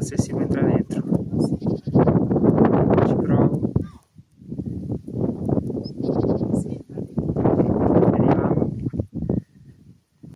vocês se encontrarem